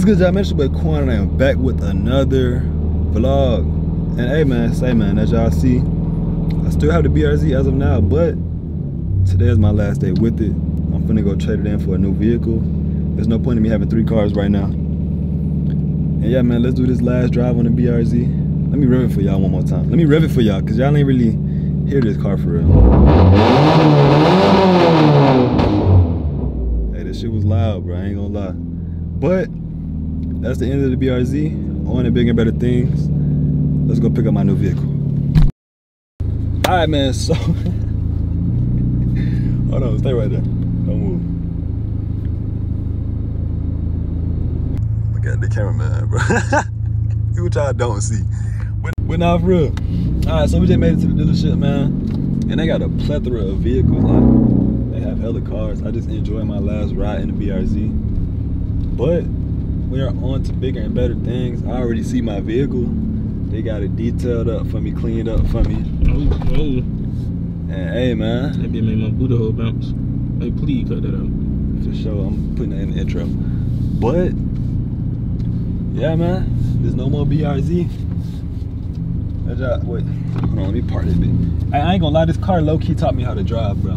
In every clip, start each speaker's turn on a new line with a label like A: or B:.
A: What's good, y'all? It's your boy Quan, and I am back with another vlog. And hey, man, say, man, as y'all see, I still have the BRZ as of now, but today is my last day with it. I'm finna go trade it in for a new vehicle. There's no point in me having three cars right now. And yeah, man, let's do this last drive on the BRZ. Let me rev it for y'all one more time. Let me rev it for y'all, cause y'all ain't really hear this car for real. Hey, this shit was loud, bro. I ain't gonna lie. But that's the end of the BRZ. On to bigger and better things. Let's go pick up my new vehicle. All right, man. So, hold on, stay right there. Don't move. Look at the cameraman, bro. See what y'all don't see. But, but nah, for real. All right, so we just made it to the dealership, man. And they got a plethora of vehicles. Like, they have hella cars. I just enjoyed my last ride in the BRZ. But we are on to bigger and better things. I already see my vehicle. They got it detailed up for me, cleaned up for me.
B: Oh, oh.
A: And hey, man,
B: That bitch made my booty hole bounce. Hey, please cut that out.
A: for sure, I'm putting that in the intro. But yeah, man, there's no more BRZ. Job, wait, hold on, let me part this bit. I, I ain't gonna lie, this car low key taught me how to drive, bro.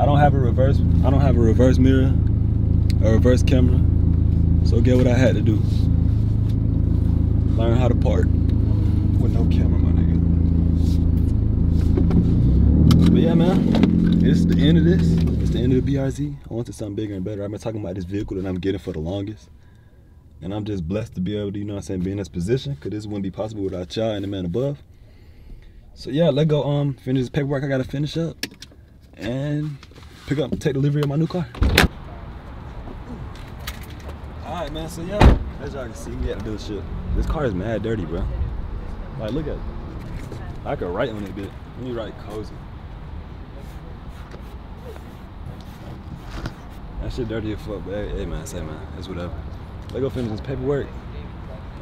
A: I don't have a reverse. I don't have a reverse mirror, a reverse camera. So get what I had to do. Learn how to park with no camera, my nigga. But yeah, man, it's the end of this. It's the end of the BRZ. I want to something bigger and better. I've been talking about this vehicle that I'm getting for the longest. And I'm just blessed to be able to, you know what I'm saying, be in this position. Cause this wouldn't be possible without y'all and the man above. So yeah, let go um finish this paperwork I gotta finish up. And pick up take delivery of my new car. Alright man, so yeah, as y'all can see, we at the dealership. This car is mad dirty, bro. Like look at it. I could write on it bit. Let me write cozy. That shit dirty as fuck, but hey, hey man, say man, it's whatever. Let go finish this paperwork.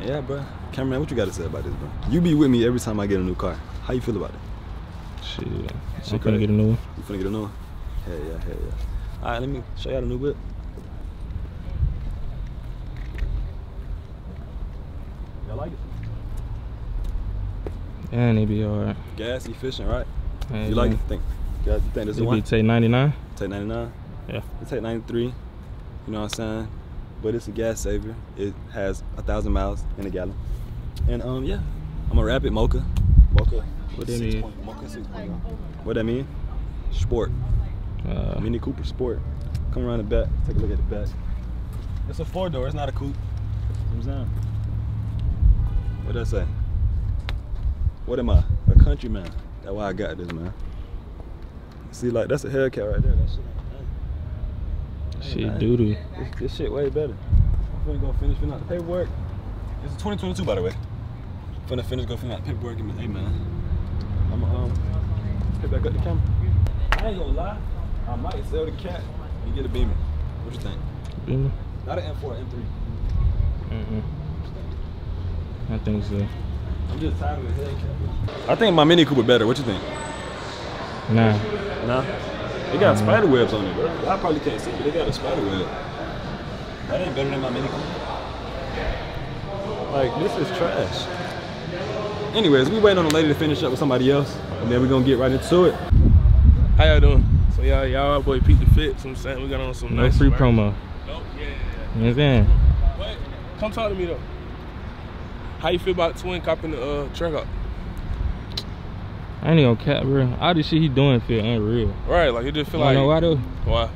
A: Yeah, bro. Cameraman, what you gotta say about this, bro? You be with me every time I get a new car. How you feel about it?
B: Shit.
A: Shit
B: I'm
A: crazy.
B: gonna get a new one.
A: You finna get a new one? Hell yeah, hell yeah. Alright, let me show y'all the new whip. Y'all like it?
B: And it be alright.
A: Gas efficient, right?
B: Hey,
A: You like it?
B: man.
A: Think, you think this is one?
B: be take 99.
A: Take 99?
B: Yeah.
A: It take 93. You know what I'm saying? But it's a gas saver. It has a thousand miles in a gallon. And um, yeah, I'm a rapid mocha. Mocha.
B: What that mean?
A: 6.0. Mocha 6.0. What that mean? Sport.
B: Uh,
A: Mini Cooper Sport. Come around the back. Take a look at the back. It's a four door. It's not a coupe. You know what I'm saying? What I say? What am I? A countryman. That's why I got this, man. See, like that's a haircut right there. That shit. ain't
B: shit doo doo.
A: This, this shit way better. I'm finna go finish filling out the paperwork. It's 2022, by the way. I'm finna finish go filling out the paperwork and hey man, I'm um pick back up the camera. I ain't gonna lie, I might sell the cat and get a Beamer. What you think?
B: Beamer?
A: Not an M4, M3.
B: Mm-mm. I think so.
A: I'm just tired of the Hellcat. I think my Mini Cooper better. What you think?
B: Nah.
A: Nah. They got spider webs on it, bro. I probably can't see, but they got a spider web. That ain't better than my Mini Cooper. Like, this is trash. Anyways, we waiting on the lady to finish up with somebody else, and then we're gonna get right into it.
C: How y'all doing? So y'all, y'all boy Pete the Fit. So I'm saying we got on some
B: No
C: nice
B: free
C: swag.
B: promo.
C: Nope, yeah, yeah,
B: You know what I'm saying?
C: Wait, come talk to me though. How you feel about Twin copping the uh, truck up?
B: I ain't gonna cap, bro. All this shit he doing feel unreal.
C: Right, like you just feel
B: You
C: like
B: know why though?
C: Why?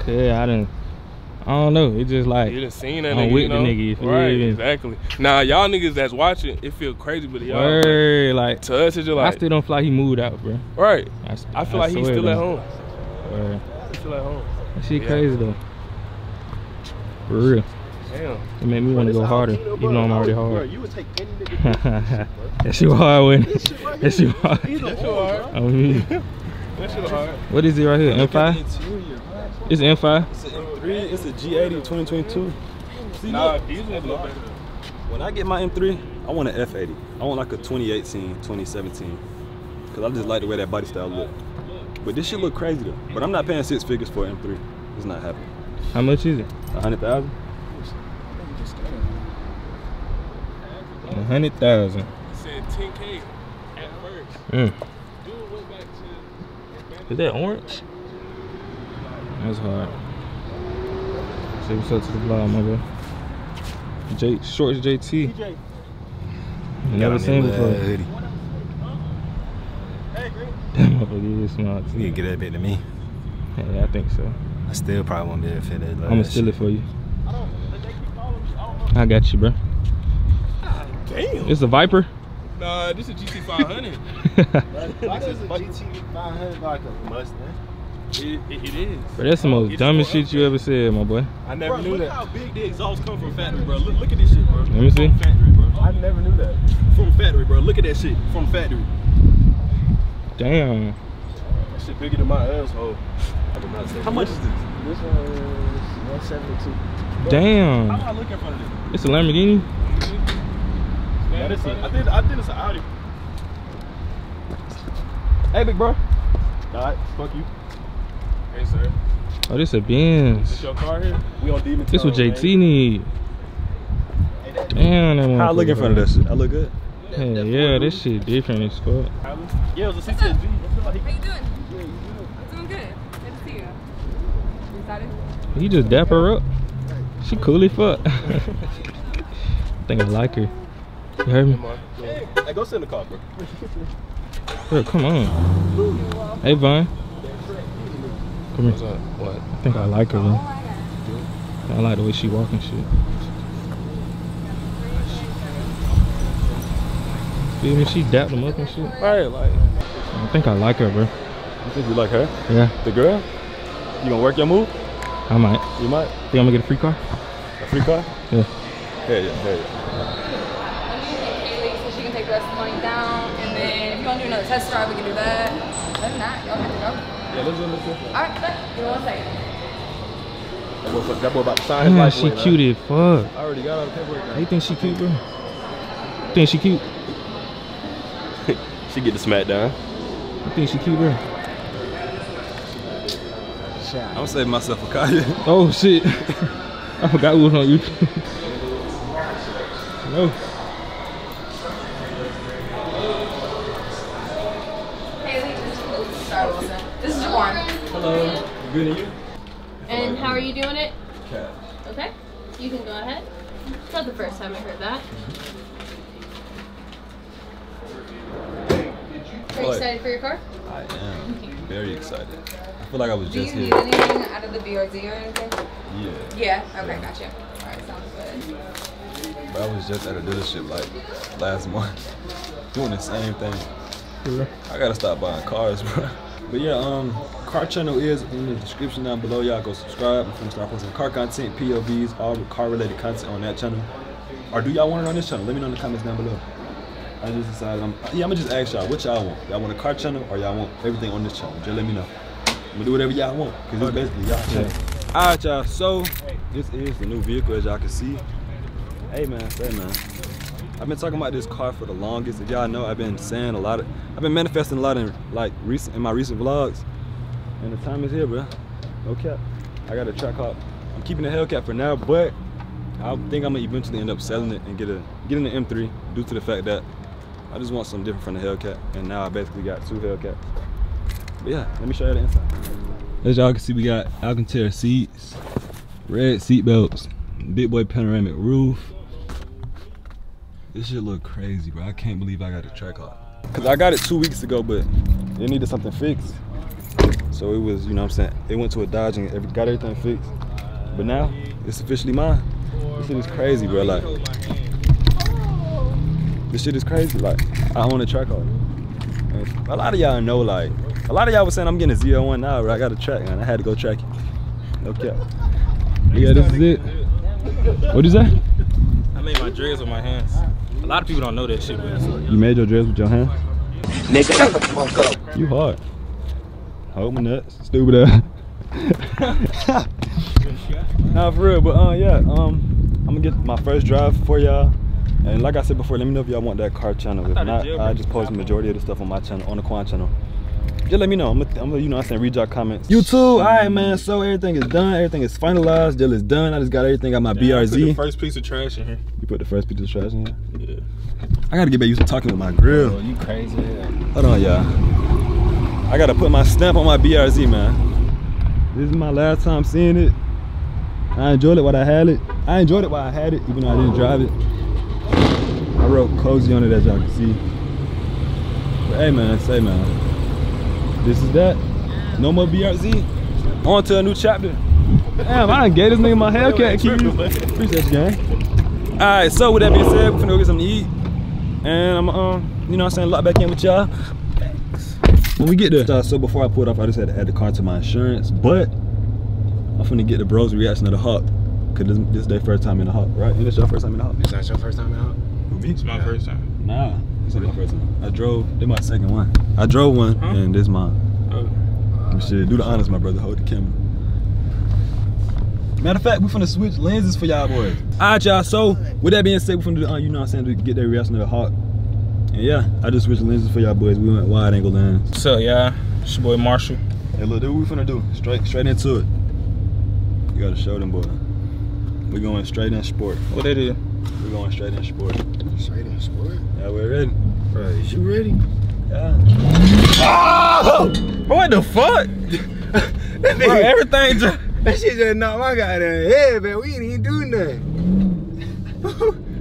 B: Cause I didn't. I don't know. It's just like
C: You done seen that
B: I'm
C: nigga,
B: with
C: you
B: the
C: know?
B: nigga, you feel
C: right,
B: me?
C: exactly. Now y'all niggas that's watching, it feel crazy, but y'all
B: word, like
C: to us it's just like I
B: still don't feel like he moved out, bro.
C: right.
B: I
C: feel like he's still at home.
B: Word.
C: Still at home.
B: That shit
C: Yeah.
B: crazy though. For real.
C: Damn.
B: It made me want to go harder, even though I'm already
A: Bro,
B: hard.
A: you would take any nigga.
B: that shit hard when that shit hard.
C: That shit hard.
B: I mean,
C: That shit hard.
B: what is it right here? M5? It's M5.
A: It's an M3, it's a G80 2022. See,
C: Nah,
A: look,
C: these ones look better.
A: when I get my M3, I want an F80. I want like a 2018, 2017. Cause I just like the way that body style look. But this shit look crazy though. But I'm not paying six figures for an M3. It's not happening.
B: How much is it?
A: A hundred thousand?
B: A hundred thousand.
C: Said 10K at first.
B: Mm.
C: Dude went back to
B: Is that orange? That's hard. Say what's up to the vlog, my boy. J Shorts JT.
C: TJ.
B: Never seen before.
A: Hoodie.
B: That motherfucker is smart
A: You can get that bit to me.
B: Yeah, I think so.
A: I still probably won't be able to fit that.
B: I'ma steal it for you. I got you, bro.
C: Damn.
B: It's a Viper.
C: Nah, this is GT 500.
A: Why does a GT 500 like a Mustang?
C: it, it, it is.
B: But that's the most
C: It's
B: dumbest shit you ever said, my boy.
C: I never
D: Bro,
C: knew
D: look
C: that.
D: how big the exhaust come from factory, bro. Look, look at this shit, bro.
B: Let me see.
D: From factory, bro.
C: I never knew that.
D: From factory, bro. Look at that shit. From factory.
B: Damn.
C: That shit bigger than my asshole.
D: How much is this?
C: This one is 172.
D: How
B: Damn.
D: I look in front of this?
B: It's a Lamborghini.
D: That is a, I think I think it's an Audi. Hey, big bro. Alright, fuck you.
C: Hey, sir.
B: Oh, this a
C: This
B: Benz.
C: your car here?
D: We on demon.
B: This what
D: Time,
B: JT need. Damn, that
A: How I look in front of that shit? I look good.
B: Hell yeah, this shit different as fuck.
D: Yeah, it was a CCSV.
E: How you doing? I'm doing good. Good to see you. You excited?
B: He just dap her up. She cool as fuck. think I like her. You heard me?
D: Hey, hey, go sit in the car, bro.
B: Bro, come on. Hey, Vine. Come
C: What's
B: here.
C: up? What?
B: I think I like her, man. I like the way she walk and shit. Feel me? She dapped him up and shit.
C: Right, like.
B: I think I like her, bro.
A: You think you like her?
B: Yeah,
A: The girl? You gonna work your move?
B: I might.
A: You might.
B: Think I'm gonna get a free car?
A: A free car?
B: Yeah.
A: Hell yeah, hell yeah.
E: Let me take Kaylee so she can the rest of the money down. And then if you want to do another test drive, we can do that. Other than that, y'all have to go.
A: Yeah, let's do it. Let's do.
E: All right, bet. Give me one second.
D: That boy, that boy about to sign his
B: she
D: away,
B: cute as fuck.
A: I already got all the paperwork
B: How you think she cute, bro? Think she cute?
D: She get the smack down.
B: You think she cute, bro?
A: I'm gonna save myself a Kaya.
B: Oh shit! I forgot we was on YouTube. no.
E: Kaylee, this is Sorry, Wilson. This is Jaquan.
A: Hello. Good and?
F: And how are you doing it?
A: Cat.
F: Okay, you can go ahead. It's not the first time I heard that. Are you excited for your car?
A: I am very excited. I feel like I was just here.
E: Do you need
A: here.
E: anything out of the BRZ or anything?
A: Yeah.
E: Yeah. Okay, gotcha. All right, sounds good.
A: But I was just at a dealership like last month doing the same thing. I gotta stop buying cars, bro. But yeah, um, car channel is in the description down below. Y'all go subscribe. I'm gonna start posting car content, POVs, all car related content on that channel. Or do y'all want it on this channel? Let me know in the comments down below. I just decided I'm yeah, I'm gonna just ask y'all what y'all want. Y'all want a car channel or y'all want everything on this channel? Just let me know. I'm gonna do whatever y'all want, cause it's basically y'all channel. Alright y'all, so this is the new vehicle as y'all can see. Hey man, say man. I've been talking about this car for the longest. If y'all know, I've been saying a lot of, I've been manifesting a lot in like recent in my recent vlogs, and the time is here, bro. No cap. I got a track hawk. I'm keeping the Hellcat for now, but I think I'm gonna eventually end up selling it and get a getting an M3 due to the fact that I just want something different from the Hellcat, and now I basically got two Hellcats. But yeah, let me show you the inside. As y'all can see, we got Alcantara seats, red seat belts, big boy panoramic roof. This shit look crazy, bro. I can't believe I got a track hawk. Cause I got it two weeks ago, but it needed something fixed. So it was, you know what I'm saying? It went to a Dodge and every, got everything fixed. But now, it's officially mine. This shit is crazy, bro. Like, this shit is crazy. Like, I own a track hawk. And a lot of y'all know, like, a lot of y'all was saying I'm getting a Z01 now, bro. I got a track, man. I had to go track it. No cap.
B: Yeah, this is it. What is that? I made my dreads with my hands. A lot of people don't know that shit, but
A: You made your dress with your hand? Nigga, shut the fuck up. You hard. Hold my nuts. Stupid ass. nah, for real. But uh, yeah, um, I'm gonna get my first drive for y'all. And like I said before, let me know if y'all want that car channel. If not, I just post the majority of the stuff on my channel, on the Quan channel. Just let me know. I'm gonna, I'm gonna you know, I'm saying, read y'all comments. You too. All right, man. So everything is done. Everything is finalized. Deal is done. I just got everything out my
B: Damn, I put the
A: BRZ.
B: first piece of trash in here.
A: You put the first piece of trash in here.
B: Yeah.
A: I gotta get back used to talking with my grill.
B: Oh, you crazy. Yeah.
A: Hold on, y'all. I gotta put my stamp on my BRZ, man. This is my last time seeing it. I enjoyed it while I had it. I enjoyed it while I had it, even though I didn't drive it. I wrote cozy on it as y'all can see. But hey, man, say, man, this is that. No more BRZ. On to a new chapter. Damn, I done gave this nigga my Hellcat keys. Appreciate you, gang. All right, so with that being said, we're finna go get something to eat. And I'm, um, you know what I'm saying, lock back in with y'all. When we get there. So before I pulled off, I just had to add the car to my insurance. But I'm finna get the bros reaction of the Hawk. Cause this, this is their first time in the Hawk, right? And this your first time in the Hawk?
D: Is that your first time out?
A: Me?
B: It's my first time.
A: Nah, this is my first time. I drove, this my second one. I drove one
B: Huh?
A: and this mine.
B: Oh.
A: Shit, do the honors, my brother. Hold the camera. Matter of fact, we finna switch lenses for y'all boys. Alright, y'all. So, with that being said, we finna do, uh, you know what I'm saying, to get that reaction of the Hawk. And yeah, I just switched lenses for y'all boys. We went wide angle lens.
B: What's up, y'all? It's your boy Marshall.
A: Hey, look, this what we finna do. Straight, straight into it. You gotta show them, boy. We going straight in sport.
B: What it is?
A: We going straight in sport.
D: Straight in sport.
A: Yeah, we're ready.
D: Bro, is you ready?
A: Yeah. Ah!
B: What the fuck?
D: that,
B: Bro, everything just...
D: that shit just knocked my goddamn head, man. We didn't even do nothing.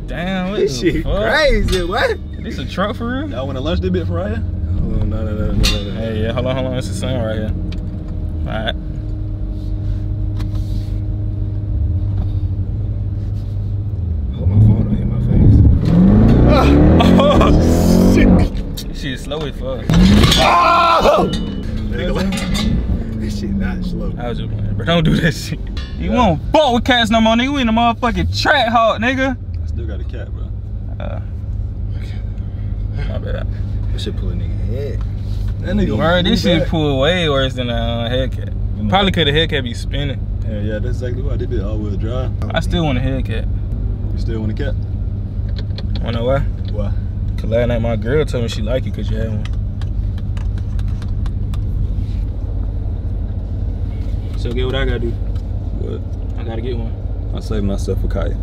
B: Damn, what
D: this shit
B: fuck?
D: crazy, what?
B: This a truck for real?
A: Y'all wanna lunch this bit from right here?
D: Oh, no, no, no, no, no, no.
B: Hey, yeah, hold on, hold on. It's the sun right here. Alright.
D: Hold my phone, don't hit my face.
B: Oh, shit. This shit slow as fuck.
D: Nigga, this shit not slow.
B: I was just playing, bro. Don't do that shit. You won't fuck with cats no more, nigga. We in the motherfucking track hawk, nigga.
A: I still got a cat, bro.
B: Uh, my bad.
D: This shit pull a nigga head.
A: That nigga.
B: Bro, this shit
A: back.
B: pull way worse than a uh, Hellcat. Probably could a Hellcat be spinning.
A: Yeah, yeah, that's exactly why I did all wheel drive.
B: I still want a Hellcat.
A: You still want a cat?
B: Wanna know why.
A: why? Why?
B: Cause last night my girl told me she like it cause you had one. So get what I gotta do.
A: What?
B: I gotta get one.
A: I saved myself for Kaya.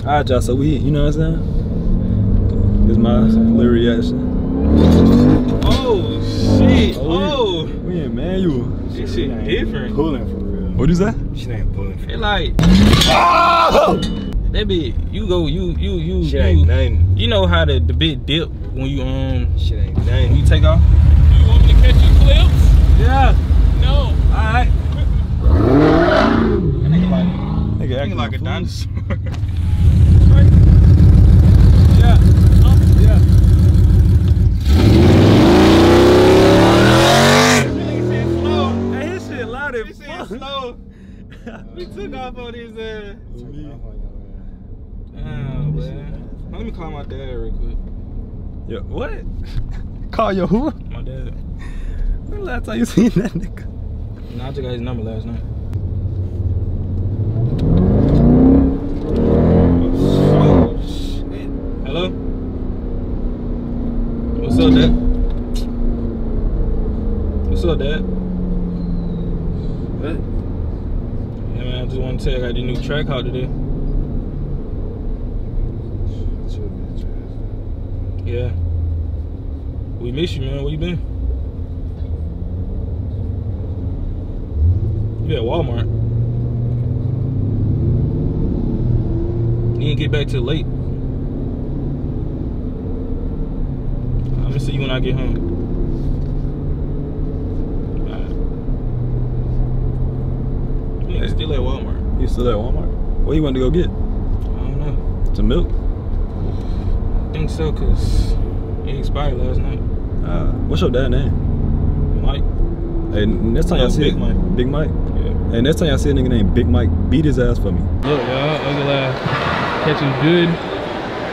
A: Alright, y'all, so we, you know what I'm saying? This is my little reaction.
B: Oh shit!
A: Oh, oh. We in manual.
B: this shit different.
D: Pulling for real.
A: What'd you say?
D: Shit ain't pulling for
B: It
D: real.
B: like ah! That bit. You go. You you you
D: Shit ain't
B: you.
D: nothing.
B: You know how the the bit dip when you um
D: Shit ain't
B: when
D: nothing.
B: you take off.
C: You want me to catch you clips?
B: Yeah.
C: No.
B: Alright. Nigga like
A: Nigga,
B: nigga
A: acting
B: like a
A: fool.
B: dinosaur.
A: Yeah. Yeah.
B: Hey, his shit loud as fuck. slow. we took off on his ass. Damn, man. Let me call my dad real quick.
A: Yeah, what? Call your who?
B: My dad.
A: When the last time you seen that nigga?
B: Nah, I took out his number last night. Oh, shit. Hello? What's up, Dad? What's up, Dad?
D: What?
B: Yeah, man, I just want to tell you I got the new track out today. Yeah. We miss you, man. Where you been? You at Walmart. You didn't get back till late. I'm gonna see you when I get home. Still at Walmart.
A: You still at Walmart? What you want to go get?
B: I don't know.
A: Some milk?
B: I think so, cause it expired last night.
A: Uh, what's your dad name?
B: Mike.
A: Hey, next time
B: No,
A: y'all see
B: Big Mike.
A: Big Mike.
B: Yeah.
A: Hey, next time y'all see a nigga named Big Mike, beat his ass for me.
C: Look, y'all, ugly laugh. Catching good.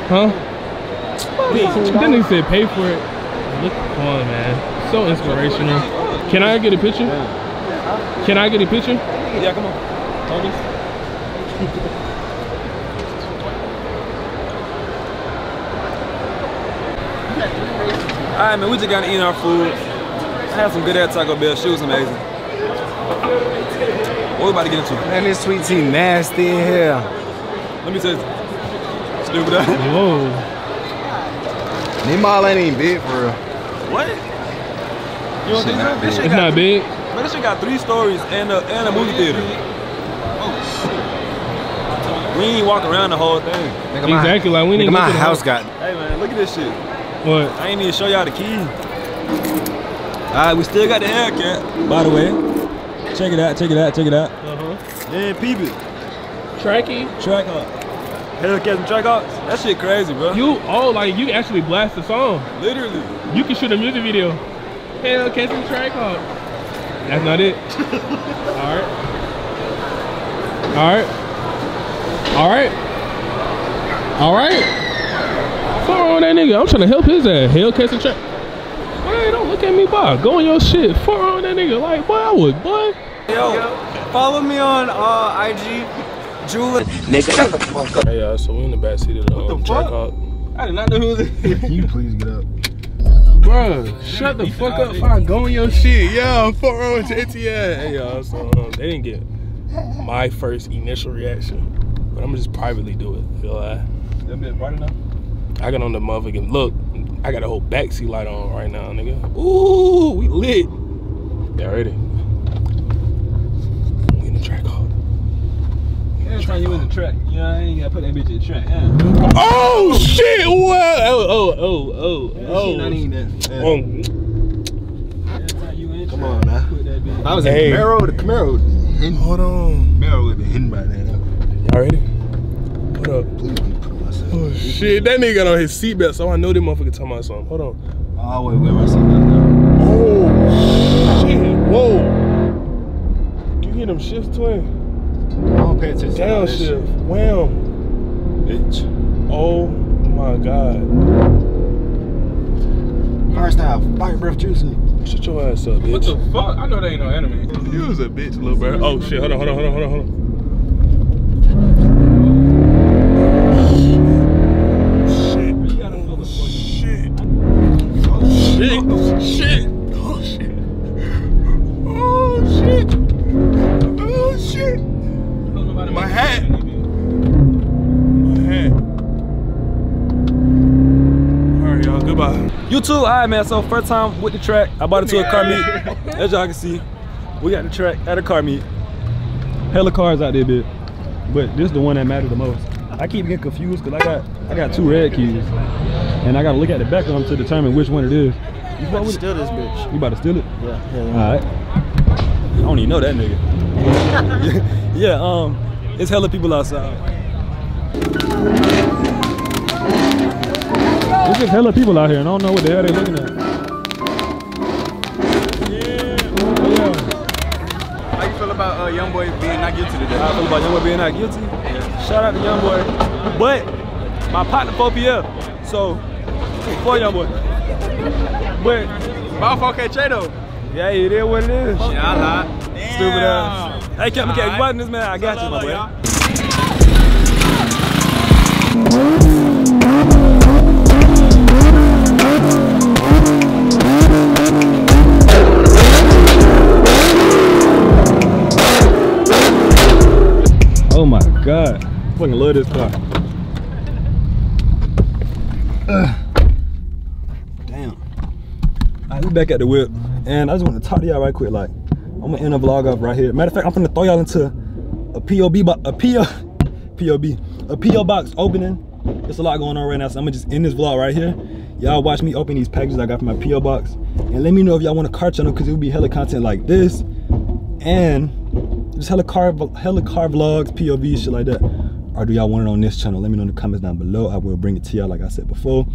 C: Huh? That nigga said pay for it. Look fun, man. So inspirational. Can I get a picture? Can I get a picture?
B: Yeah, come on. Hold this.
A: All right, man, we just gotta eat our food. I had some good ass Taco Bell. She was amazing. What we about to get into?
D: Man, this sweet tea nasty in here.
A: Let me tell you. Stupid ass.
C: Whoa.
D: Them all ain't even big for real.
A: What? You don't think so? This shit
C: It's
A: got
C: not big.
A: Man, this shit got three stories and a, and a movie theater. Oh, shit. We ain't walk around the whole thing.
D: Nigga, my-
C: Exactly. Like we
D: Nigga,
C: need
D: my house got.
A: Hey man, look at this shit.
C: What?
A: I ain't even show y'all the key. Alright, we still got the Hellcat, by the way. Check it out, check it out, check it out.
C: Uh
A: Yeah, peep it.
C: Tracky.
A: Track Hawk. Hellcats and Track? That shit crazy, bro.
C: You oh like you actually blast the song.
A: Literally.
C: You can shoot a music video. Hell, catch some track hawk. That's not it. Alright. Alright. All right. All right. Fuck on that nigga. I'm trying to help his ass. Hell, catch some track. Hey, don't look at me, boy. Go on your shit. Fuck on that nigga. Like, boy, I would, boy.
D: Yo, follow me on uh, IG. Julie.
C: Hey, y'all. So we in the back seat of the, um,
A: the
C: track
A: fuck?
C: hawk.
A: I did not know who was it.
D: Can you please get up?
C: Bruh, shut the fuck up before I go on your shit. Yeah, fuck wrong with JTS. Hey, y'all. So um, they didn't get my first initial reaction, but I'm gonna just privately do it. Feel like
A: That bit bright enough?
C: I got on the motherfucking look. I got a whole backseat light on right now, nigga. Ooh, we lit. Yeah, ready. We in the track hall.
A: Every time you in the track, you know, I ain't gotta put that bitch in the track. Yeah.
C: Oh shit! What? Oh, oh, oh, oh,
A: Oh, not
C: oh.
A: even that. Yeah.
C: Oh,
A: Every time you in
D: Come
A: track,
D: on now.
A: Put that bitch.
D: If I was
C: Hey.
D: in Camaro, the Camaro,
C: hold on.
D: Camaro would be hidden by now.
C: Y'all ready? What up?
D: Please let me put myself.
C: Oh shit, that nigga got on his seatbelt, so I know that motherfucker talking about something. Hold on.
D: Oh, wait, wait, wait, something now.
C: Oh shit! Whoa! You hear them shifts, twin?
D: I don't pay attention to all that shit.
C: Downshift. Wham!
D: Bitch.
C: Oh my god!
D: First time, fire breath juicy.
C: Shut your ass up, bitch.
B: What the fuck? I know that ain't no enemy.
C: You was a bitch, little bro. Oh shit! Hold on, hold on, hold on, hold on, hold on. Alright,
A: man. So, first time with the track. I bought it to a car meet. As y'all can see, we got the track at a car meet. Hella cars out there, bitch. But this is the one that mattered the most. I keep getting confused because I got I got two red keys. And I gotta look at the back of them to determine which one it is. You with it?
D: Steal this bitch.
A: You about to steal it?
D: Yeah, yeah.
A: Alright. I don't even know that nigga. yeah, um, it's hella people outside. There's just hella people out here, and I don't know what the hell they're looking at. Yeah.
D: How you feel about uh, young boy being not guilty today?
A: How I feel about Youngboy being not guilty? Yeah. Shout out to Youngboy. But my partner 4PL, so for Youngboy. But
D: About 4K Trado.
A: yeah, it is what it is.
D: Yeah, I lied.
A: Stupid ass. Hey, Captain Cat, you watching this man? I got you, my boy. God. Fucking love this car. Damn. Alright, we back at the whip. And I just want to talk to y'all right quick. Like, I'm gonna end the vlog off right here. Matter of fact, I'm gonna throw y'all into a POB bo- a PO POB a PO box opening. There's a lot going on right now, so I'm gonna just end this vlog right here. Y'all watch me open these packages I got from my PO box, and let me know if y'all want a car channel because it would be hella content like this, and just hella car hella car vlogs, POV, shit like that. Or do y'all want it on this channel? Let me know in the comments down below. I will bring it to y'all like I said before.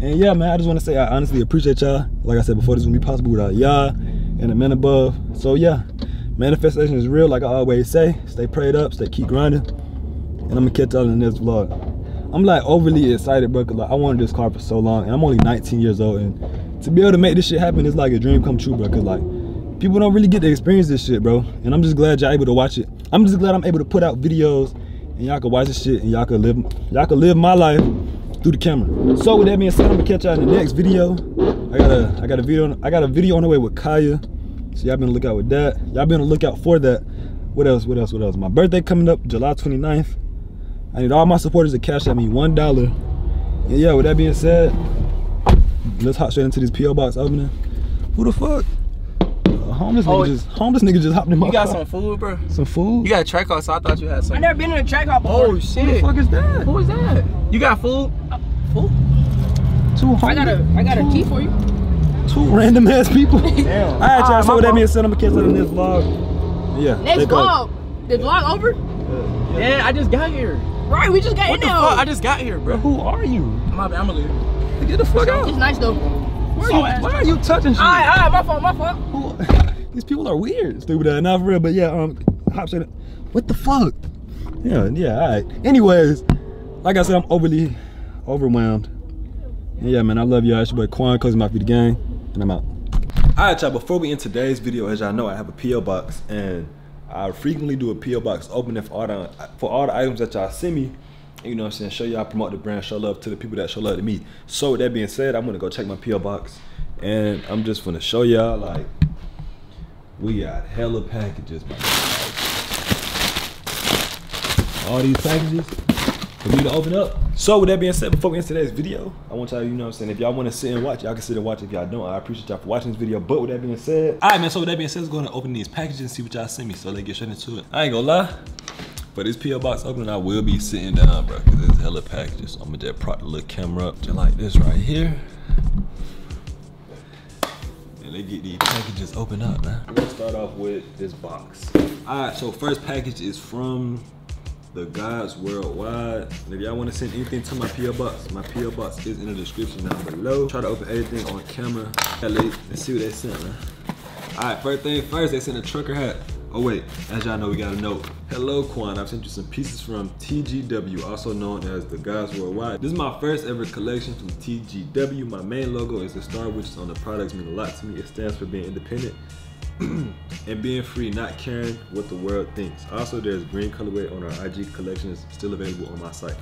A: And yeah, man, I just want to say I honestly appreciate y'all. Like I said before, this wouldn't be possible without y'all and the men above. So yeah, manifestation is real, like I always say. Stay prayed up, stay keep grinding. And I'm gonna catch y'all in the next vlog. I'm like overly excited, bro, like I wanted this car for so long, and I'm only 19 years old, and to be able to make this shit happen is like a dream come true, bro. Cause like people don't really get to experience this shit, bro. And I'm just glad y'all able to watch it. I'm just glad I'm able to put out videos, and y'all can watch this shit, and y'all can live, y'all can live my life through the camera. So with that being said, I'm gonna catch y'all in the next video. I got a I got a video I got a video on the way with Kaya. So y'all been on the lookout with that. Y'all been on the lookout for that. What else? What else? What else? My birthday coming up July 29th. I need all my supporters to cash at me one dollar. And yeah, with that being said, let's hop straight into this PO box opening. Who the fuck? A homeless
G: Oh,
A: nigga just homeless nigga just hopped in my
G: You got
A: car.
G: some food, bro?
A: some food.
G: You got a track car, so I thought you had some.
C: I never been in a track hop before.
G: Oh shit.
A: Who the
G: shit!
A: fuck is that?
G: Who is that? You got food? Food?
A: Two homeless.
C: I got a I got a key for you.
A: two random ass people.
G: Damn.
A: All right, y'all.
G: Ah,
A: So
G: my
A: that
G: fault.
A: being said, I'm gonna catch you in this vlog. Yeah.
C: Next
A: they go.
C: vlog. The vlog over?
G: Yeah, I just got here.
C: Right, we just got
G: What
C: in
G: the
C: there.
G: fuck? I just got here, bro.
A: Who are you?
G: My bad, I'm gonna leave.
A: Get the fuck out.
C: It's nice though.
A: Why are you, why are you touching shit?
C: Alright, alright, my fault, my fault.
A: Who- These people are weird. Stupid ass. Not for real, but yeah, um, hop. What the fuck? Yeah, yeah, all right. Anyways, like I said, I'm overly overwhelmed. Yeah, man, I love y'all. It's your boy Quan, closing my feet gang, and I'm out. All right, y'all. Before we end today's video, as y'all know, I have a PO box, and I frequently do a PO box opening for all the for all the items that y'all send me. You know what I'm saying? Show y'all promote the brand, show love to the people that show love to me. So with that being said, I'm gonna go check my PO box, and I'm just gonna show y'all like we got hella packages, man. All these packages for me to open up. So with that being said, before we end today's video, I want y'all, you know what I'm saying, if y'all want to sit and watch, y'all can sit and watch. If y'all don't, I appreciate y'all for watching this video. But with that being said, all right, man, so with that being said, let's go and open these packages and see what y'all send me. So let's get straight into it. I ain't gonna lie. For this PO box opening, I will be sitting down, bro, because there's hella packages. So I'm gonna just prop the little camera up just like this right here. They get these packages open up, man. We're gonna start off with this box. All right, so first package is from the Gods Worldwide. And if y'all wanna send anything to my PO box, my PO box is in the description down below. Try to open everything on camera. Let's see what they sent, man. All right, first thing first, they sent a trucker hat. Oh wait, as y'all know, we got a note. Hello, Quan. I've sent you some pieces from TGW, also known as the Guys Worldwide. This is my first ever collection from TGW. My main logo is the star, which is on the products mean a lot to me. It stands for being independent and being free, not caring what the world thinks. Also, there's green colorway on our IG collection. It's still available on my site.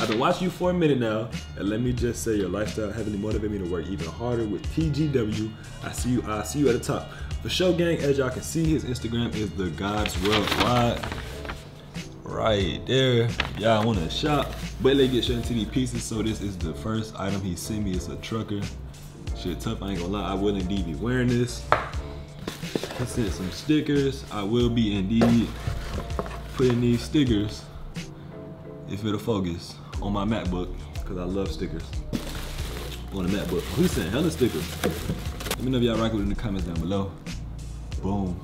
A: I've been watching you for a minute now, and let me just say your lifestyle heavily motivated me to work even harder with TGW. I see you. I see you at the top. For show gang, as y'all can see, his Instagram is the Gods Worldwide. Right there. Y'all want to shop, but they get straight into these pieces. So this is the first item he sent me. It's a trucker. Shit tough. I ain't gonna lie. I will indeed be wearing this. Sent some stickers. I will be indeed putting these stickers, if it'll focus, on my MacBook, because I love stickers. On the MacBook. He sent hella stickers. Let me know if y'all rock with it in the comments down below. Boom.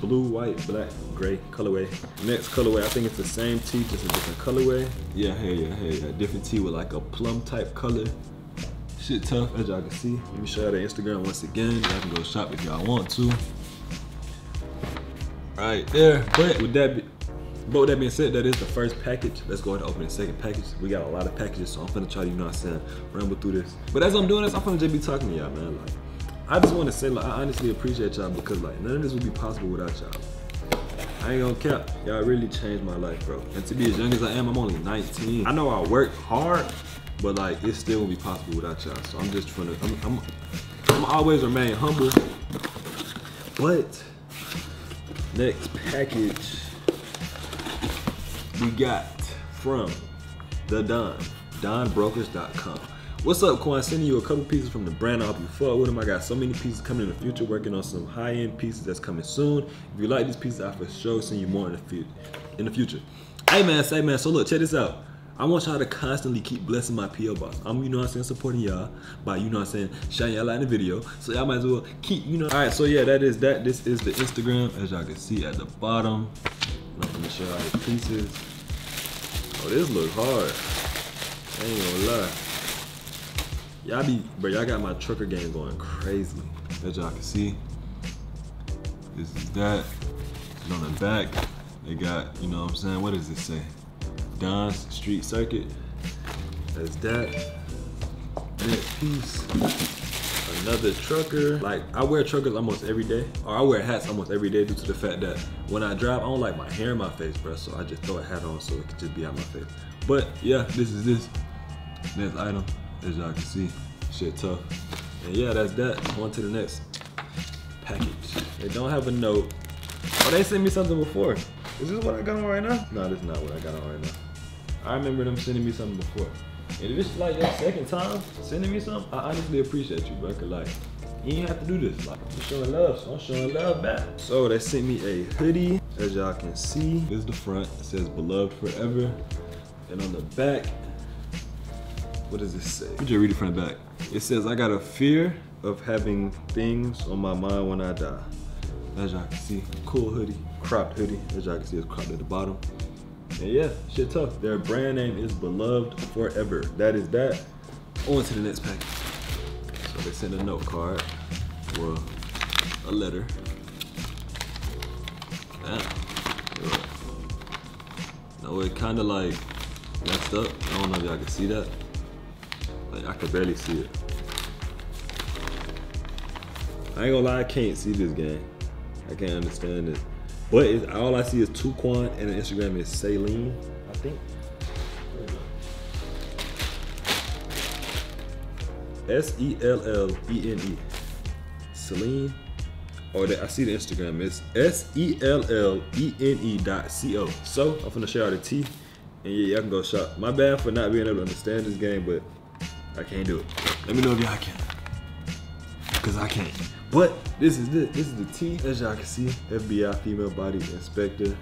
A: Blue, white, black, gray colorway. Next colorway, I think it's the same tee, just a different colorway. Yeah, hey, yeah, hey, yeah. Different tee with like a plum type color. Shit tough, as y'all can see. Let me show y'all the Instagram once again. Y'all can go shop if y'all want to. Right there. But with that, be, but with that being said, that is the first package. Let's go ahead and open the second package. We got a lot of packages, so I'm gonna try to, you know what I'm saying, ramble through this. But as I'm doing this, I'm gonna just be talking to y'all, man. Like, I just want to say, like, I honestly appreciate y'all because, like, none of this would be possible without y'all. I ain't gonna cap. Y'all really changed my life, bro. And to be as young as I am, I'm only 19. I know I work hard, but like, it still won't be possible without y'all. So I'm just trying to, I'm, I'm, I'm always remain humble. But next package we got from the Don, DonBrokers.com. What's up, Quan? Sending you a couple pieces from the brand. I hope you fuck with them. I got so many pieces coming in the future. Working on some high-end pieces that's coming soon. If you like these pieces, I for sure send you more in the future. In the future. Hey man, say man. So look, check this out. I want y'all to constantly keep blessing my PO box. I'm, you know what I'm saying, supporting y'all by, you know what I'm saying, shining y'all out in the video. So y'all might as well keep, you know. All right, so yeah, that is that. This is the Instagram, as y'all can see at the bottom. I'm gonna show y'all the pieces. Oh, this look hard. I ain't gonna lie. Y'all be, but y'all got my trucker game going crazy. As y'all can see, this is that. And on the back, they got, you know what I'm saying, what does it say? Don's Street Circuit. That's that. Next piece, another trucker. Like, I wear truckers almost every day, or I wear hats almost every day due to the fact that when I drive, I don't like my hair in my face, bro, so I just throw a hat on so it can just be out my face. But yeah, this is this. Next item, as y'all can see, shit tough. And yeah, that's that. On to the next package. They don't have a note. Oh, they sent me something before. Is this what I got on right now? No, this is not what I got on right now. I remember them sending me something before. And if it's like your second time sending me something, I honestly appreciate you, bro. Cause like, you ain't have to do this. Like, I'm showing love, so I'm showing love back. So they sent me a hoodie, as y'all can see. This is the front. It says beloved forever. And on the back, what does it say? Let me just read it from the back. It says, I got a fear of having things on my mind when I die. As y'all can see, cool hoodie, cropped hoodie. As y'all can see, it's cropped at the bottom. And yeah, shit tough. Their brand name is Beloved Forever. That is that. On to the next package. So they send a note card, well, a letter. Damn. No, it kind of like messed up. I don't know if y'all can see that. Like I could barely see it. I ain't gonna lie, I can't see this game. I can't understand it. But it, all I see is Tuquan and the Instagram is Saline, I think. S E L L E N E. Celine. Or I see the Instagram. It's S E L L E N E dot C O. So I'm finna share out the T. And yeah, y'all can go shop. My bad for not being able to understand this game, but I can't do it. Let me know if y'all can. Cause I can't. But this is it. This is the T. As y'all can see, FBI female body inspector.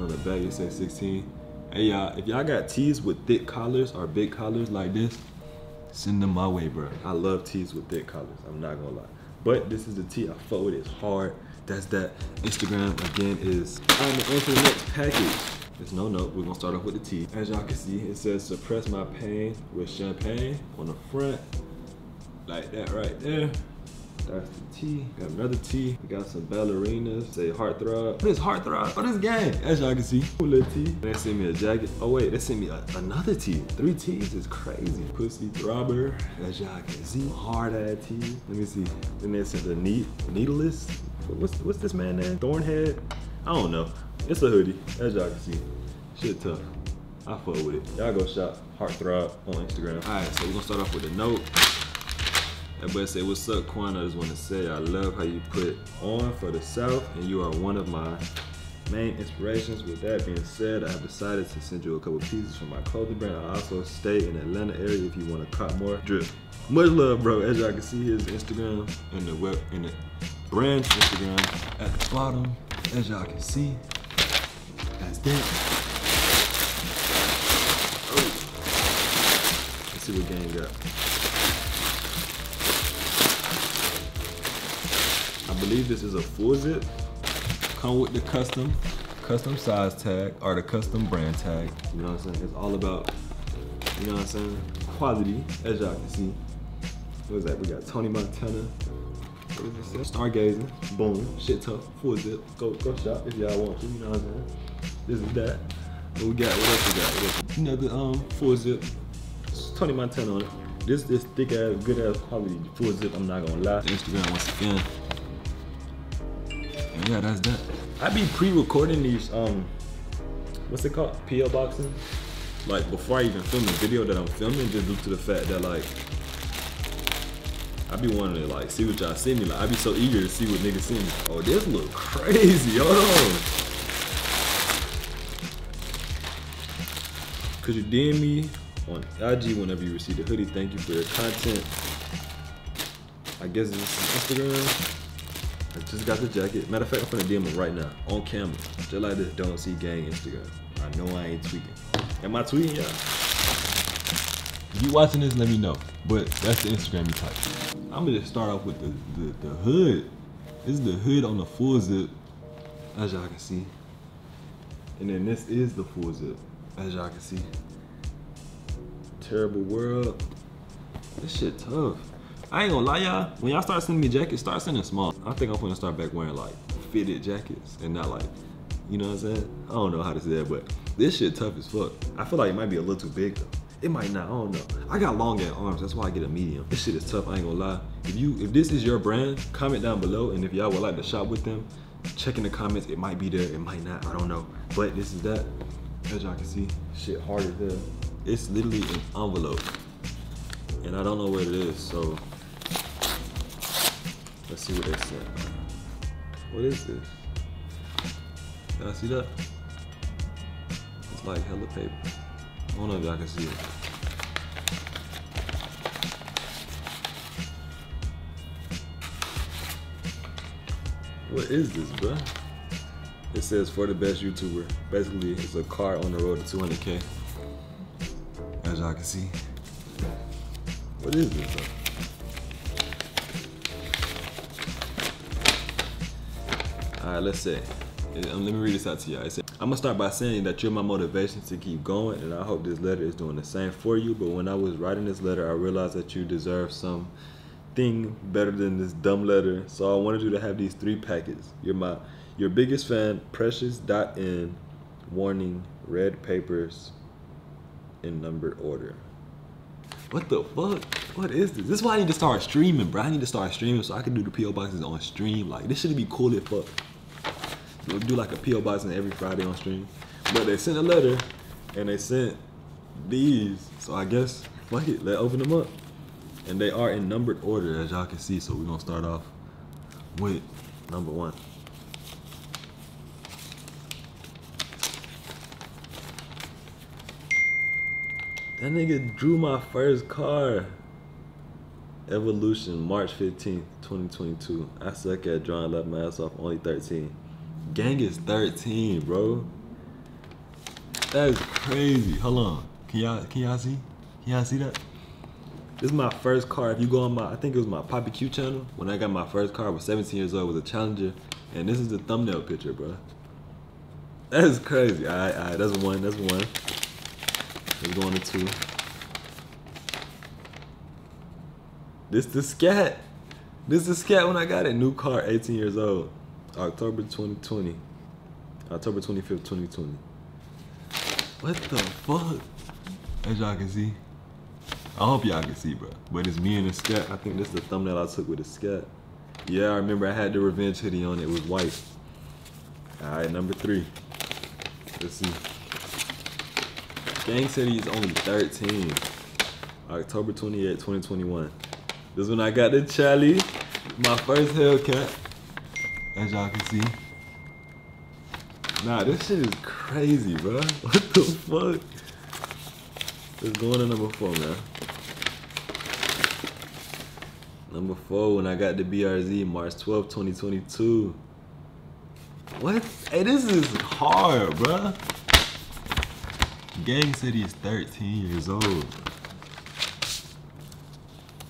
A: On the back it says 16. Hey y'all, if y'all got tees with thick collars or big collars like this, send them my way, bro. I love tees with thick collars. I'm not gonna lie. But this is the tee. I fuck with it. It's hard. That's that. Instagram again is. On the next package. There's no note. We're gonna start off with the T. As y'all can see, it says suppress my pain with champagne on the front. Like that right there. That's the T. Got another T. We got some ballerinas. Say heartthrob. What is heartthrob? This gang. As y'all can see. Cool little T. They sent me a jacket. Oh wait, they sent me a, another T. Three T's is crazy. Pussy throbber. As y'all can see. Hard ass T. Let me see. Then they sent the neat needleless. What's what's this man name? Thornhead? I don't know. It's a hoodie. As y'all can see. Shit tough. I fuck with it. Y'all go shop Heartthrob on Instagram. All right, so we're gonna start off with a note. Everybody say, what's up, Quan? I just want to say I love how you put on for the South, and you are one of my main inspirations. With that being said, I have decided to send you a couple pieces from my clothing brand. I also stay in Atlanta area if you want to cop more. Drip. Much love, bro. As y'all can see, his Instagram and the web and the brand Instagram at the bottom. As y'all can see, that's that. Oh. Let's see what game got. I believe this is a full zip. Come with the custom, custom size tag or the custom brand tag. You know what I'm saying? It's all about, you know what I'm saying? Quality, as y'all can see. What is that? We got Tony Montana. What is this? Stargazing. Boom. Shit tough. Full zip. Go go shop if y'all want to. You know what I'm saying? This is that. And we got what else we got? What? Another um full zip. It's Tony Montana on it. This this thick ass, good ass quality full zip. I'm not gonna lie. Instagram once again. Yeah, that's that. I be pre-recording these um, what's it called? PL boxing. Like before I even film the video that I'm filming, just due to the fact that like I be wanting to like see what y'all send me. Like I be so eager to see what niggas send me. Oh, this look crazy. Hold on. Could you DM me on IG whenever you receive the hoodie? Thank you for your content. I guess this is Instagram. I just got the jacket. Matter of fact, I'm finna DM him right now on camera. Just like this Don't See Gang Instagram. I know I ain't tweaking. Am I tweeting, y'all? If you watching this, let me know. But that's the Instagram you type. I'm gonna just start off with the, the, the hood. This is the hood on the full zip, as y'all can see. And then this is the full zip, as y'all can see. Terrible world. This shit tough. I ain't gonna lie, y'all. When y'all start sending me jackets, start sending small. I think I'm gonna start back wearing like fitted jackets and not like, you know what I'm saying? I don't know how to say that, but this shit tough as fuck. I feel like it might be a little too big though. It might not, I don't know. I got long ass arms, that's why I get a medium. This shit is tough, I ain't gonna lie. If you, if this is your brand, comment down below, and if y'all would like to shop with them, check in the comments. It might be there, it might not, I don't know. But this is that. As y'all can see, shit hard as hell. It's literally an envelope. and I don't know what it is. So let's see what they sent. What is this? Can I see that? It's like hella paper. I don't know if y'all can see it. What is this, bruh? It says for the best YouTuber. Basically, it's a car on the road to 200k. As y'all can see. What is this? All right, let's say. Um, let me read this out to y'all. Said, I'm gonna start by saying that you're my motivation to keep going, and I hope this letter is doing the same for you. But when I was writing this letter, I realized that you deserve something better than this dumb letter. So I wanted you to have these three packets. You're my your biggest fan, Precious.N, warning, red papers in numbered order. What the fuck? What is this? This is why I need to start streaming, bro. I need to start streaming so I can do the PO boxes on stream. Like this should be cool as fuck. We'll do like a PO box and every Friday on stream. But they sent a letter and they sent these. So I guess fuck it, let's open them up. And they are in numbered order as y'all can see. So we're gonna start off with number one. That nigga drew my first car. Evolution, March 15th, 2022. I suck at drawing, left my ass off, only 13. Gang is 13, bro. That is crazy. Hold on. Can y'all can y'all see? Can y'all see that? This is my first car. If you go on my, I think it was my PappiiQ channel. When I got my first car, I was 17 years old, was a Challenger. And this is the thumbnail picture, bro. That is crazy. All right, all right, that's one, that's one. Let's go on to two. This the scat. This the scat when I got it. New car, 18 years old. October 2020. October 25th, 2020. What the fuck? As y'all can see. I hope y'all can see, bro. But it's me and the scat. I think this is the thumbnail I took with the scat. Yeah, I remember I had the revenge hoodie on. It was white. All right, number three. Let's see. Gang said he's only 13. October 28, 2021. This is when I got the Charlie, my first Hellcat. As y'all can see. Nah, this shit is crazy, bro. What the fuck? Let's go on to number four, man. Number four, when I got the BRZ, March 12, 2022. What? Hey, this is hard, bro. Gang City is 13 years old.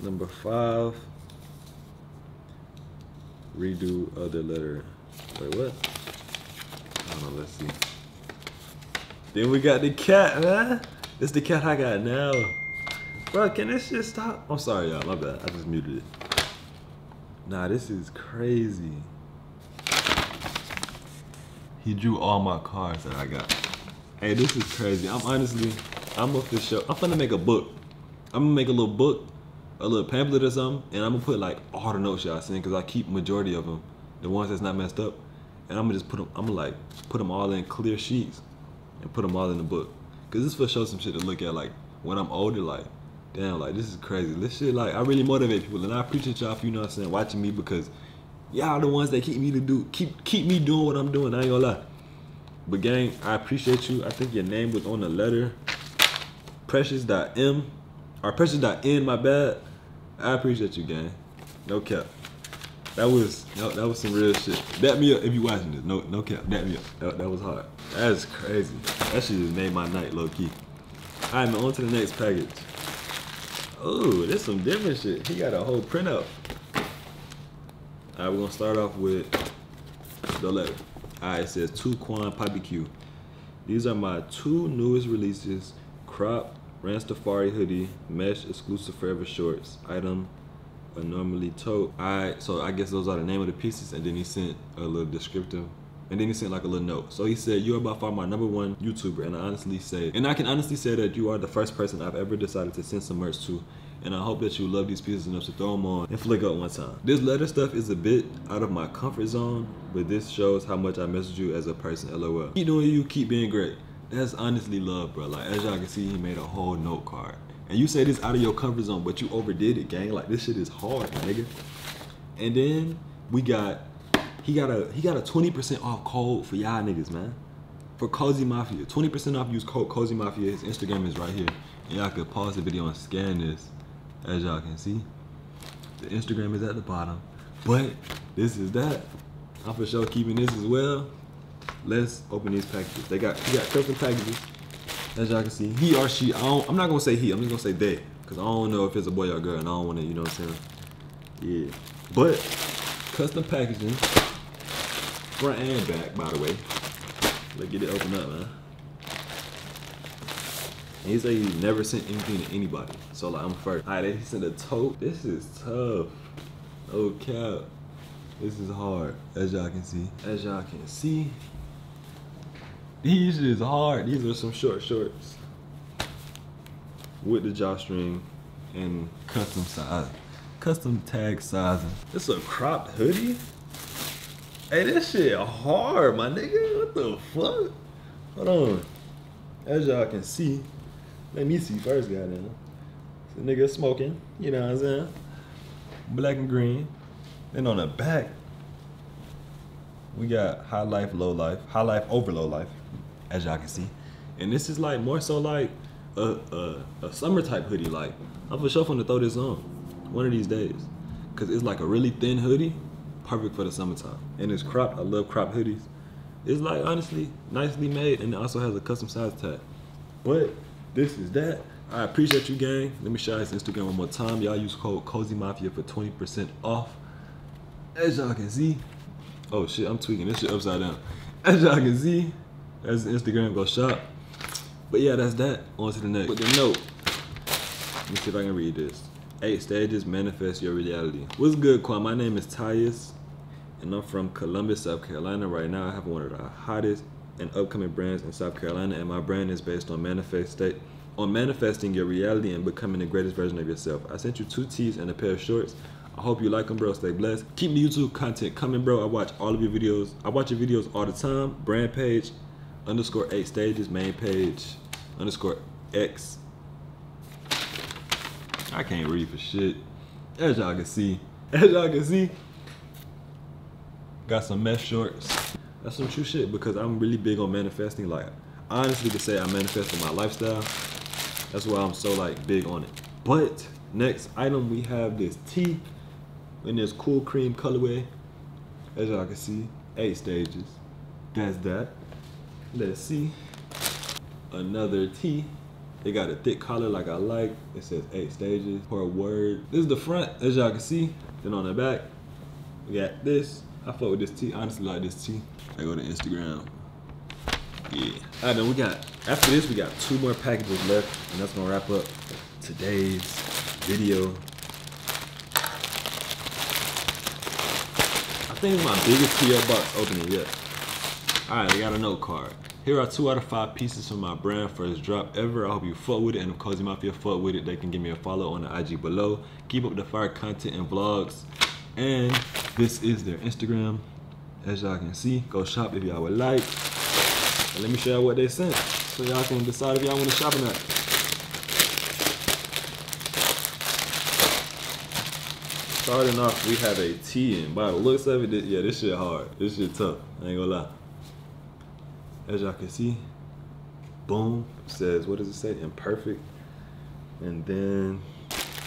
A: Number five. Redo other letter. Wait, what? I don't know, let's see. Then we got the cat, man. This the cat I got now. Bro, can this shit stop? I'm sorry, y'all. My bad. I just muted it. Nah, this is crazy. He drew all my cards that I got. Hey, this is crazy. I'm honestly, I'm up this show. I'm gonna make a book. I'm gonna make a little book, a little pamphlet or something, and I'm gonna put like all the notes y'all seen because I keep majority of them, the ones that's not messed up, and I'm gonna just put them. I'm gonna like put them all in clear sheets and put them all in the book. Cause this will show some shit to look at like when I'm older. Like, damn, like this is crazy. This shit like I really motivate people, and I appreciate y'all for you know what I'm saying watching me because y'all the ones that keep me to do keep keep me doing what I'm doing. I ain't gonna lie. But gang, I appreciate you. I think your name was on the letter. Precious.m or Precious.n, my bad. I appreciate you, gang. No cap. That was no, that was some real shit. Dap me up if you watching this. No no cap. Dap me up. That, that was hard. That's crazy. That shit just made my night low key. Alright man, on to the next package. Oh, there's some different shit. He got a whole printout. Alright, we're gonna start off with the letter. Alright, it says two Quan PappiiQ. These are my two newest releases. Crop Rastafari hoodie, mesh exclusive forever shorts, item a normally tote. Alright, so I guess those are the name of the pieces, and then he sent a little descriptive and then he sent like a little note. So he said, you are by far my number one YouTuber. And I honestly say, and I can honestly say that you are the first person I've ever decided to send some merch to. And I hope that you love these pieces enough to throw them on and flick up one time. This letter stuff is a bit out of my comfort zone, but this shows how much I message you as a person, lol. Keep doing you, keep being great. That's honestly love, bro. Like, as y'all can see, he made a whole note card. And you say this out of your comfort zone, but you overdid it, gang. Like this shit is hard, nigga. And then we got he got a he got a 20% off code for y'all niggas, man. For Kozy Mafia. 20% off use code Kozy Mafia. His Instagram is right here. And y'all could pause the video and scan this. As y'all can see. The Instagram is at the bottom. But this is that. I'm for sure keeping this as well. Let's open these packages. They got he got custom packages. As y'all can see, he or she. I don't, I'm not gonna say he. I'm just gonna say they, cause I don't know if it's a boy or girl, and I don't want to. You know what I'm saying? Yeah. But custom packaging, front and back, by the way. Let's get it open up, man. And he said he never sent anything to anybody. So like I'm first. Alright, he sent a tote. This is tough. Oh cap. This is hard, as y'all can see. As y'all can see, these is hard. These are some short shorts with the drawstring and custom size, custom tag sizing. This a cropped hoodie. Hey, this shit hard, my nigga. What the fuck? Hold on. As y'all can see, let me see first, goddamn. The nigga smoking, you know what I'm saying? Black and green. Then on the back, we got high life, low life, high life over low life, as y'all can see. And this is like more so like a, a, a summer type hoodie. Like I'm for sure gonna throw this on one of these days, cause it's like a really thin hoodie, perfect for the summertime. And it's cropped. I love cropped hoodies. It's like honestly nicely made, and it also has a custom size tag. But this is that. I appreciate you, gang. Let me shout out his Instagram one more time. Y'all use code Kozy Mafia for 20% off. As y'all can see, oh shit, I'm tweaking this shit upside down. As y'all can see, that's Instagram, go shop. But yeah, that's that. On to the next. With the note, let me see if I can read this. Eight stages manifest your reality. What's good, Quan? My name is Tyus, and I'm from Columbus, South Carolina. Right now, I have one of the hottest and upcoming brands in South Carolina, and my brand is based on manifest state on manifesting your reality and becoming the greatest version of yourself. I sent you two tees and a pair of shorts. I hope you like them, bro. Stay blessed. Keep the YouTube content coming, bro. I watch all of your videos. I watch your videos all the time. Brand page, underscore eight stages, main page, underscore X. I can't read for shit. As y'all can see, as y'all can see, got some mesh shorts. That's some true shit because I'm really big on manifesting. Like, I honestly could say I manifested my lifestyle. That's why I'm so like big on it. But next item, we have this tee in this cool cream colorway. As y'all can see, eight stages. That's that. Let's see. Another tee. It got a thick collar like I like. It says eight stages per word. This is the front, as y'all can see. Then on the back, we got this. I fuck with this tee. Honestly, like this tee. I go to Instagram. Yeah. All right, then we got, after this, we got two more packages left. And that's gonna wrap up today's video. Think my biggest PO box opening yet. All right, I got a note card. Here are two out of five pieces from my brand first drop ever. I hope you fuck with it, and if Kozy Mafia fuck with it, they can give me a follow on the IG below. Keep up the fire content and vlogs. And this is their Instagram. As y'all can see, go shop if y'all would like. And let me show y'all what they sent, so y'all can decide if y'all want to shop or not. Starting off, we have a T in. By the looks of it, yeah, this shit hard. This shit tough. I ain't gonna lie. As y'all can see, boom, says, what does it say? Imperfect. And then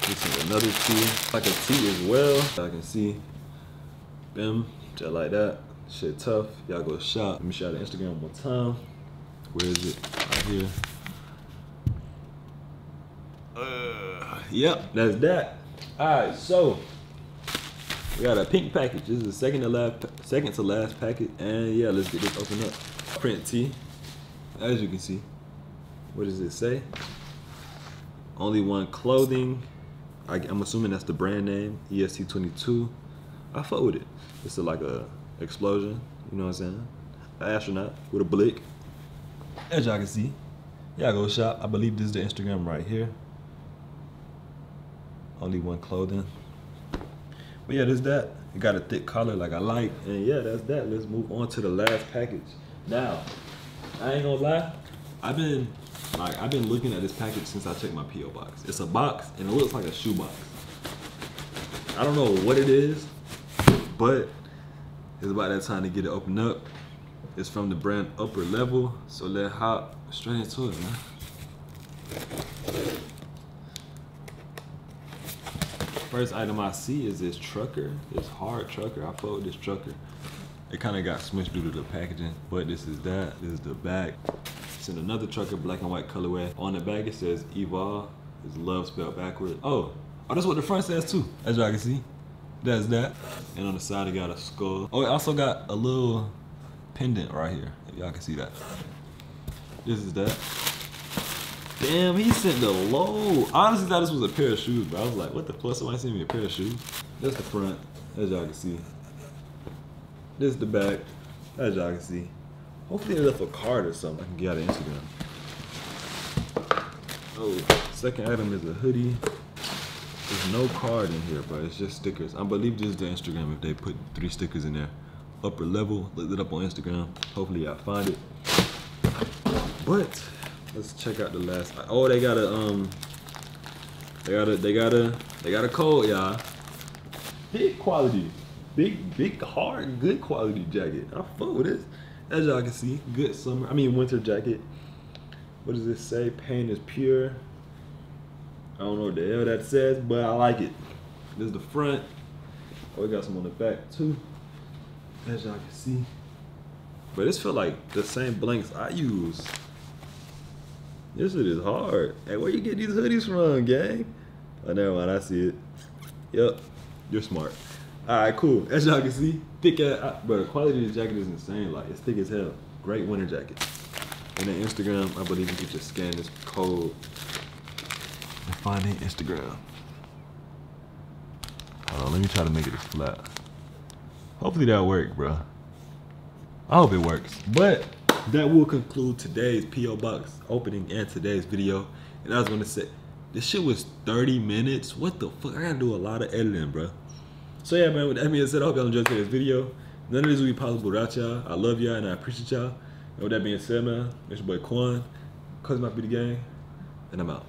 A: this is another T, like a T as well. Y'all can see, bim, just like that. Shit tough. Y'all go shop. Let me shout out Instagram one more time. Where is it? Right here. Uh, yep, that's that. All right, so we got a pink package. This is the second to last, second to last packet, and yeah, let's get this open up. Print T, as you can see. What does it say? Only one clothing. I, am assuming that's the brand name, E EST22. I fuck with it. It's like a explosion. You know what I'm saying? An astronaut with a blick. As y'all can see, y'all go shop. I believe this is the Instagram right here. Only one clothing. But yeah, there's that. It got a thick collar like I like. And yeah, that's that. Let's move on to the last package. Now, I ain't gonna lie. I've been Like I've been looking at this package since I checked my PO box. It's a box and it looks like a shoe box. I don't know what it is, but it's about that time to get it opened up. It's from the brand Upper Level, so let's hop straight into it, man. First item I see is this trucker, this hard trucker. I with this trucker. It kind of got smushed due to the packaging, but this is that. This is the back. It's in another trucker, black and white colorway. On the back it says Evolve. It's love spelled backward. Oh, oh, that's what the front says too. As y'all can see, that's that. And on the side it got a skull. Oh, it also got a little pendant right here. If y'all can see that. This is that. Damn, he sent the low. Honestly thought this was a pair of shoes, but I was like, what the fuck? Somebody sent me a pair of shoes. That's the front, as y'all can see. This is the back, as y'all can see. Hopefully they left a card or something I can get out of Instagram. Oh, second item is a hoodie. There's no card in here, but it's just stickers. I believe this is the Instagram if they put three stickers in there. Upper level, look it up on Instagram. Hopefully y'all find it. But let's check out the last. Oh, they got a um. They got a they got a they got a code, y'all. Big quality, big big hard good quality jacket. I fuck with this. As y'all can see, good summer. I mean winter jacket. What does this say? Paint is pure. I don't know what the hell that says, but I like it. This is the front. Oh, we got some on the back too. As y'all can see. But this feel like the same blanks I use. This shit is hard. Hey, where you get these hoodies from, gang? Oh, never mind. I see it. Yep. You're smart. All right, cool. As y'all can see, thick ass, the quality of this jacket is insane. Like, it's thick as hell. Great winter jacket. And then Instagram, I believe you can just scan this code and find it Instagram. Hold on, let me try to make it as flat. Hopefully that'll work, bro. I hope it works. But that will conclude today's PO box opening and today's video. And I was gonna say, this shit was 30 minutes. What the fuck? I gotta do a lot of editing, bro. So yeah, man. With that being said, I hope y'all enjoyed today's video. None of this would be possible without y'all. I love y'all and I appreciate y'all. And with that being said, man, it's your boy Quan, cousin my be the gang, and I'm out.